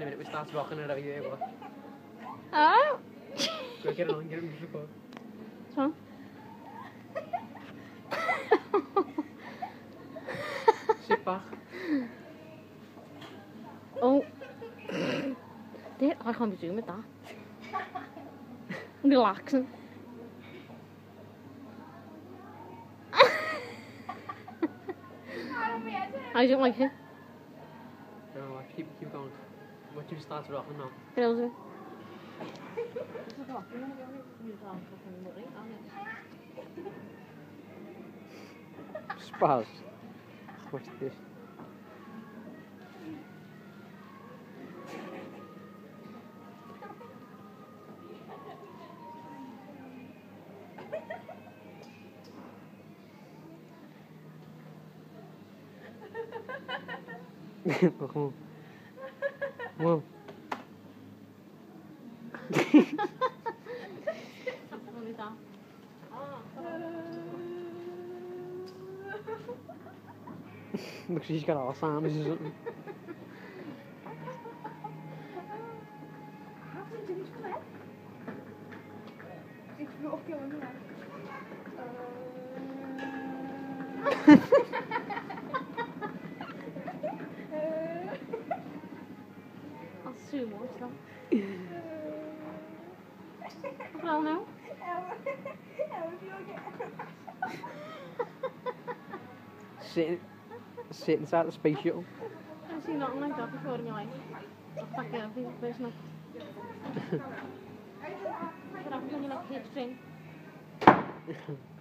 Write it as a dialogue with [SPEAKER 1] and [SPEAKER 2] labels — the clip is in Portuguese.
[SPEAKER 1] in a minute. We started rocking it over you.
[SPEAKER 2] Oh.
[SPEAKER 1] Go get it on. Get it to the
[SPEAKER 2] book.
[SPEAKER 1] Huh? back.
[SPEAKER 2] Oh. Dit, ga ik gewoon doen met dat. Relaxen. don't like it?
[SPEAKER 1] No, keep keep going. What you start rocking now?
[SPEAKER 2] What else? is
[SPEAKER 1] Spaz. On. Come on. Look, she's got Alzheimer's or something.
[SPEAKER 2] Als
[SPEAKER 1] Sit snap je? Wat space nou?
[SPEAKER 2] Zin, zin staat speciaal. Ik before in een dagje voor ik heb nog een keer